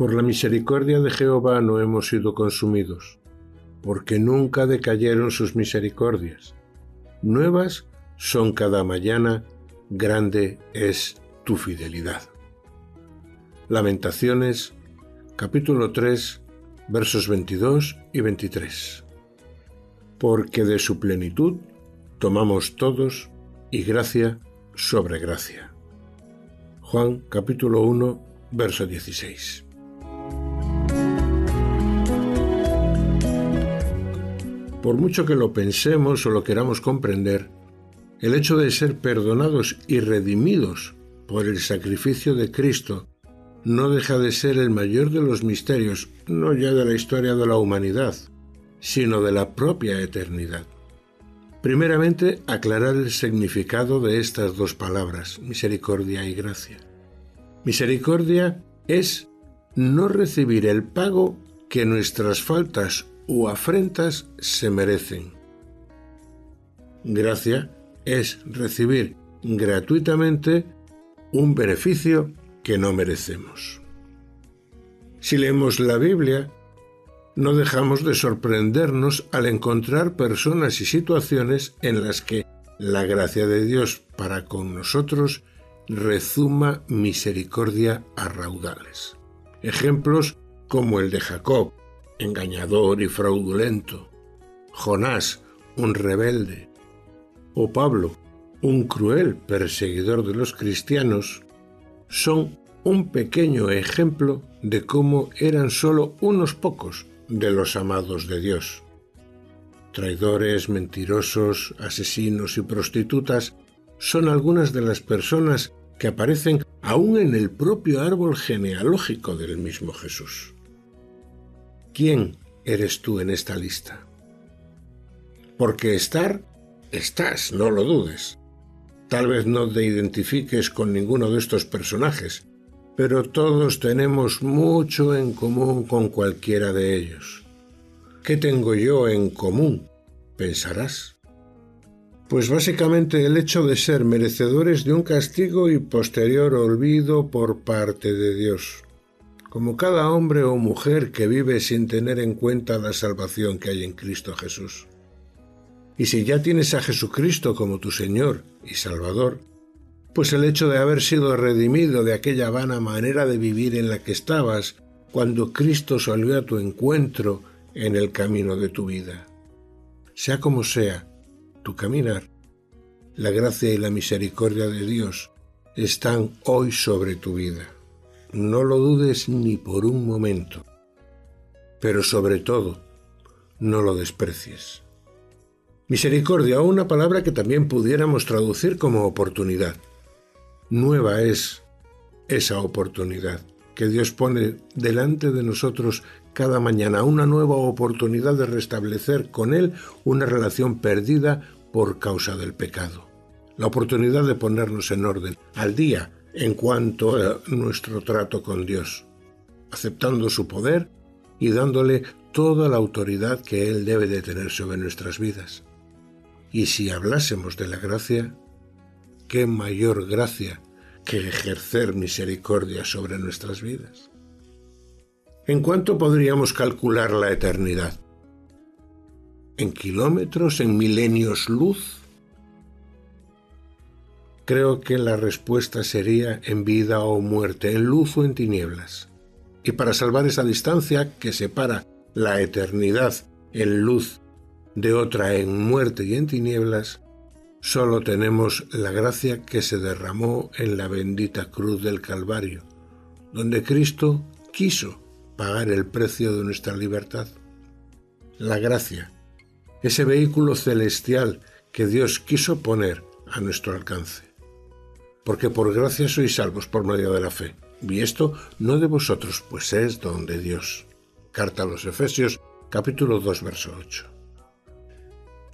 Por la misericordia de Jehová no hemos sido consumidos, porque nunca decayeron sus misericordias. Nuevas son cada mañana, grande es tu fidelidad. Lamentaciones, capítulo 3, versos 22 y 23. Porque de su plenitud tomamos todos y gracia sobre gracia. Juan capítulo 1, verso 16. Por mucho que lo pensemos o lo queramos comprender, el hecho de ser perdonados y redimidos por el sacrificio de Cristo no deja de ser el mayor de los misterios, no ya de la historia de la humanidad, sino de la propia eternidad. Primeramente, aclarar el significado de estas dos palabras, misericordia y gracia. Misericordia es no recibir el pago que nuestras faltas afrentas se merecen. Gracia es recibir gratuitamente un beneficio que no merecemos. Si leemos la Biblia, no dejamos de sorprendernos al encontrar personas y situaciones en las que la gracia de Dios para con nosotros rezuma misericordia a raudales. Ejemplos como el de Jacob, engañador y fraudulento, Jonás, un rebelde, o Pablo, un cruel perseguidor de los cristianos, son un pequeño ejemplo de cómo eran sólo unos pocos de los amados de Dios. Traidores, mentirosos, asesinos y prostitutas son algunas de las personas que aparecen aún en el propio árbol genealógico del mismo Jesús. ¿Quién eres tú en esta lista? Porque estar, estás, no lo dudes. Tal vez no te identifiques con ninguno de estos personajes, pero todos tenemos mucho en común con cualquiera de ellos. ¿Qué tengo yo en común? pensarás. Pues básicamente el hecho de ser merecedores de un castigo y posterior olvido por parte de Dios como cada hombre o mujer que vive sin tener en cuenta la salvación que hay en Cristo Jesús. Y si ya tienes a Jesucristo como tu Señor y Salvador, pues el hecho de haber sido redimido de aquella vana manera de vivir en la que estabas cuando Cristo salió a tu encuentro en el camino de tu vida. Sea como sea tu caminar, la gracia y la misericordia de Dios están hoy sobre tu vida. No lo dudes ni por un momento. Pero sobre todo, no lo desprecies. Misericordia, una palabra que también pudiéramos traducir como oportunidad. Nueva es esa oportunidad que Dios pone delante de nosotros cada mañana, una nueva oportunidad de restablecer con Él una relación perdida por causa del pecado. La oportunidad de ponernos en orden, al día, en cuanto a nuestro trato con Dios, aceptando su poder y dándole toda la autoridad que Él debe de tener sobre nuestras vidas. Y si hablásemos de la gracia, qué mayor gracia que ejercer misericordia sobre nuestras vidas. ¿En cuánto podríamos calcular la eternidad? ¿En kilómetros? ¿En milenios luz? Creo que la respuesta sería en vida o muerte, en luz o en tinieblas. Y para salvar esa distancia que separa la eternidad en luz de otra en muerte y en tinieblas, solo tenemos la gracia que se derramó en la bendita cruz del Calvario, donde Cristo quiso pagar el precio de nuestra libertad. La gracia, ese vehículo celestial que Dios quiso poner a nuestro alcance. Porque por gracia sois salvos por medio de la fe. Y esto no de vosotros, pues es don de Dios. Carta a los Efesios, capítulo 2, verso 8.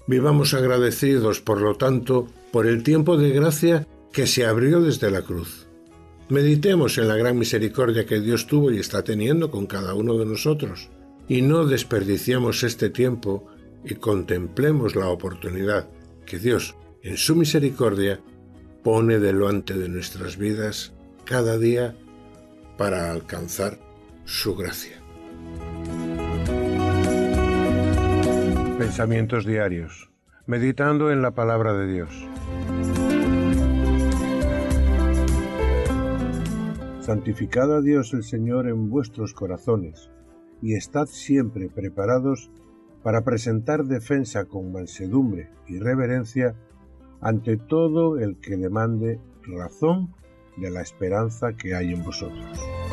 Vivamos agradecidos, por lo tanto, por el tiempo de gracia que se abrió desde la cruz. Meditemos en la gran misericordia que Dios tuvo y está teniendo con cada uno de nosotros, y no desperdiciamos este tiempo y contemplemos la oportunidad que Dios, en su misericordia, pone delante de nuestras vidas cada día para alcanzar su gracia. Pensamientos diarios. Meditando en la palabra de Dios. Santificad a Dios el Señor en vuestros corazones, y estad siempre preparados para presentar defensa con mansedumbre y reverencia ante todo el que demande razón de la esperanza que hay en vosotros.